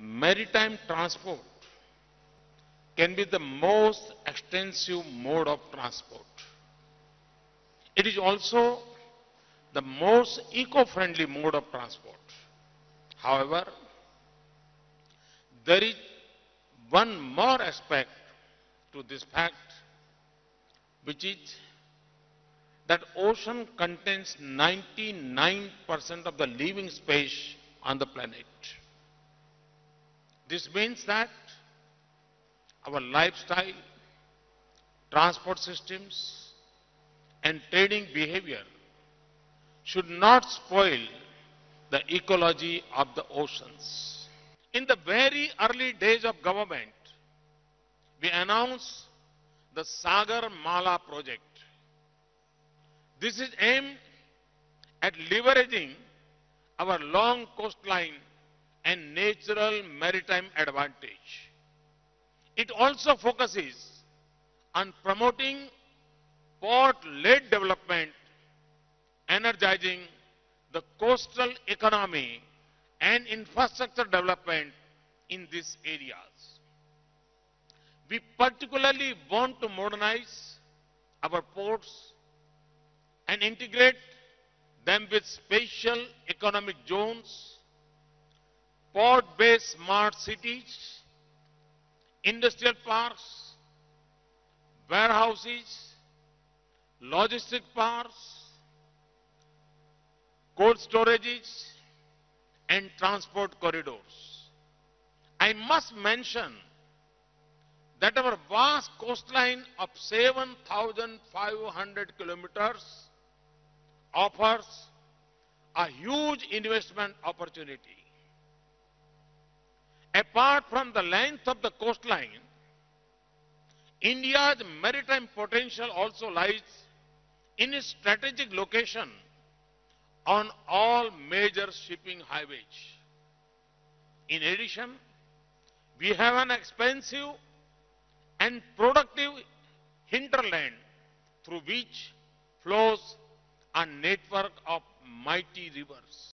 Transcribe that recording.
maritime transport can be the most extensive mode of transport. It is also the most eco-friendly mode of transport. However, there is one more aspect to this fact, which is that ocean contains 99% of the living space on the planet. This means that our lifestyle, transport systems, and trading behavior should not spoil the ecology of the oceans. In the very early days of government, we announced the Sagar Mala project. This is aimed at leveraging our long coastline and natural maritime advantage. It also focuses on promoting port-led development, energizing the coastal economy and infrastructure development in these areas. We particularly want to modernize our ports and integrate them with special economic zones, port-based smart cities, industrial parks, warehouses, logistic parks, cold storages, and transport corridors. I must mention that our vast coastline of 7,500 kilometers offers a huge investment opportunity. Apart from the length of the coastline, India's maritime potential also lies in its strategic location on all major shipping highways. In addition, we have an expansive and productive hinterland through which flows a network of mighty rivers.